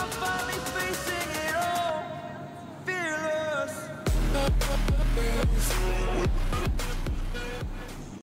I finally finally it.